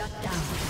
Shut down.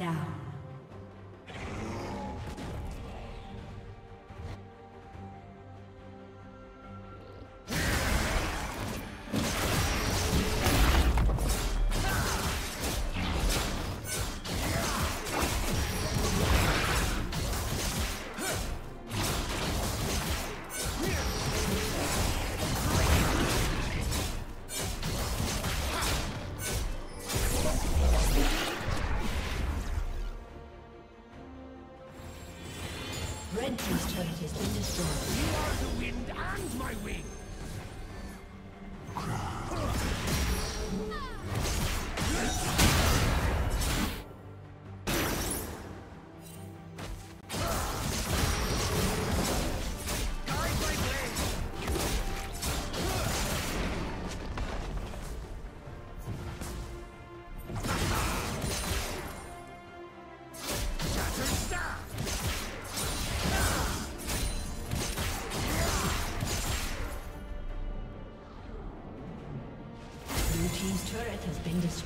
Down. Destroyed.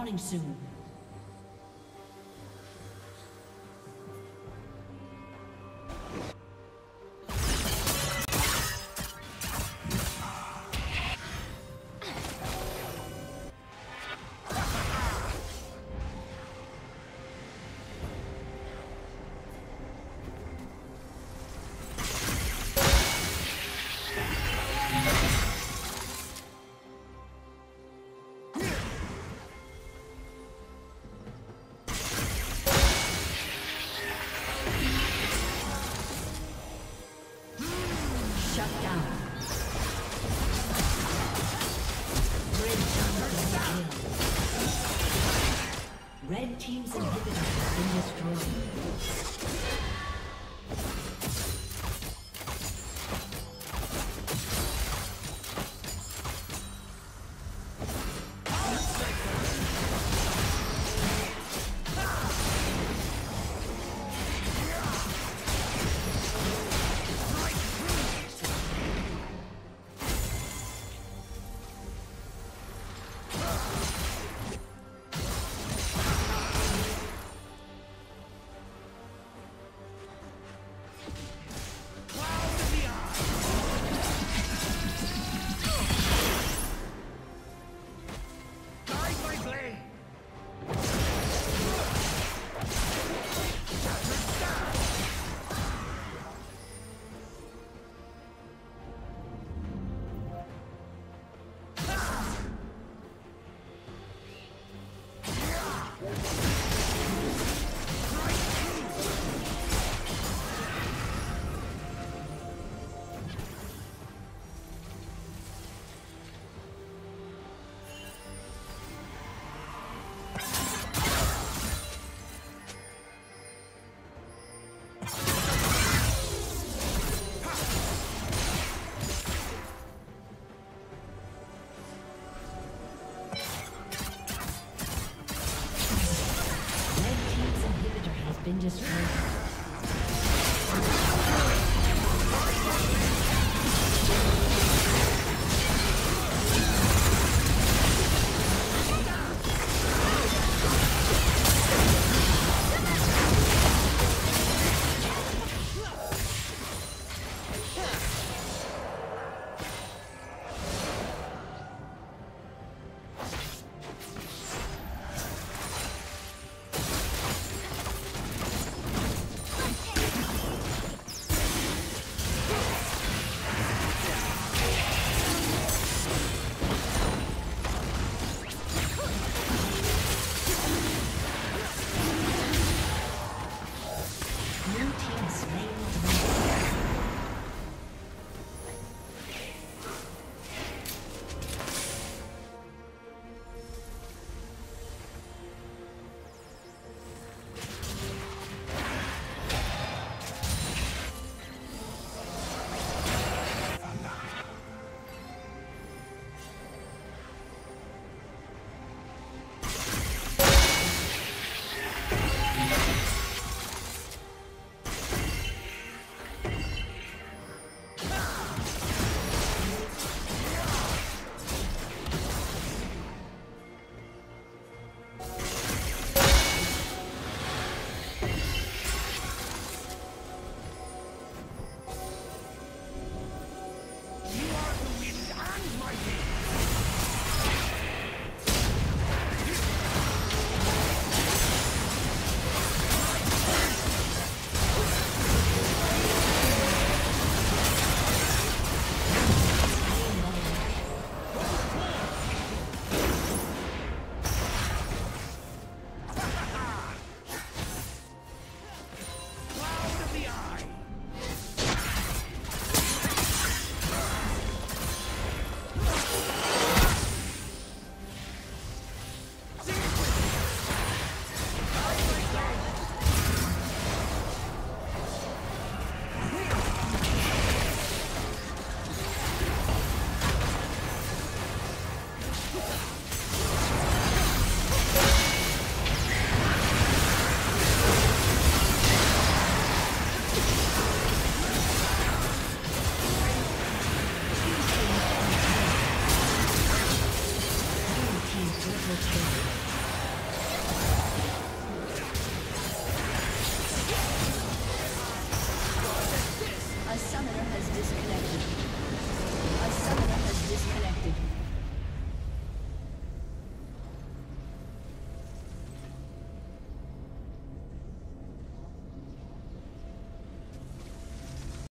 Spawning soon.